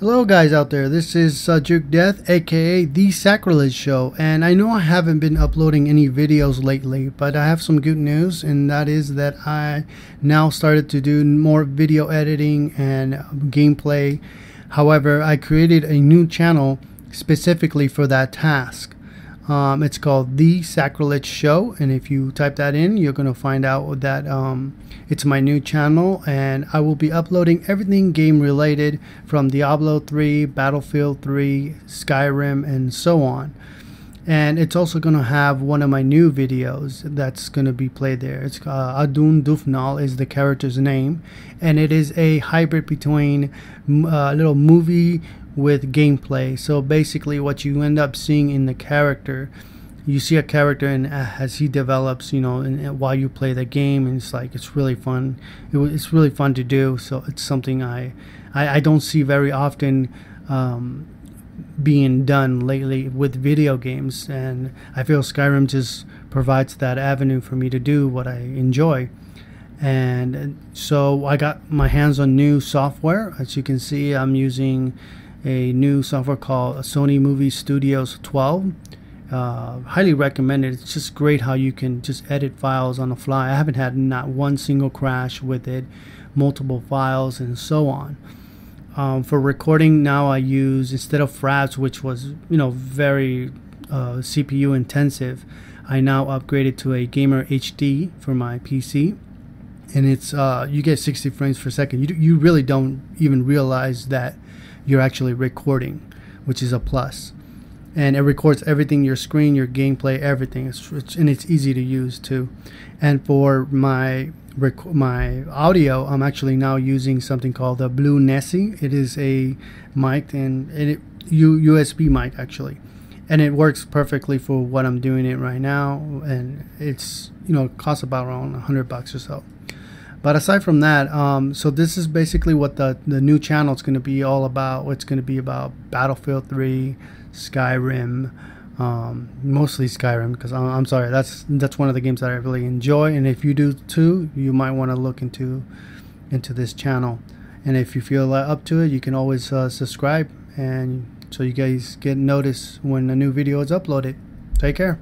Hello, guys out there. This is uh, Juke Death, aka The Sacrilege Show, and I know I haven't been uploading any videos lately, but I have some good news, and that is that I now started to do more video editing and gameplay. However, I created a new channel specifically for that task. Um, it's called The Sacrilege Show, and if you type that in, you're going to find out that um, it's my new channel, and I will be uploading everything game related from Diablo 3, Battlefield 3, Skyrim, and so on. And it's also going to have one of my new videos that's going to be played there. It's uh, Adun Dufnal is the character's name, and it is a hybrid between uh, a little movie with gameplay. So basically, what you end up seeing in the character, you see a character, and as he develops, you know, and, and while you play the game, and it's like it's really fun. It, it's really fun to do. So it's something I, I, I don't see very often. Um, being done lately with video games and I feel Skyrim just provides that avenue for me to do what I enjoy and so I got my hands on new software as you can see I'm using a new software called Sony Movie Studios 12. Uh, highly recommended. It's just great how you can just edit files on the fly. I haven't had not one single crash with it, multiple files, and so on. Um, for recording now, I use instead of Fraps, which was you know very uh, CPU intensive. I now upgraded to a Gamer HD for my PC, and it's uh, you get 60 frames per second. You you really don't even realize that you're actually recording, which is a plus. And it records everything your screen, your gameplay, everything. It's, it's, and it's easy to use too. And for my my audio, I'm actually now using something called the Blue Nessie. It is a mic and it USB mic actually, and it works perfectly for what I'm doing it right now. And it's you know costs about around hundred bucks or so. But aside from that, um, so this is basically what the, the new channel is going to be all about. It's going to be about Battlefield 3, Skyrim, um, mostly Skyrim because I'm, I'm, sorry, that's that's one of the games that I really enjoy. And if you do too, you might want to look into into this channel. And if you feel up to it, you can always uh, subscribe and so you guys get notice when a new video is uploaded. Take care.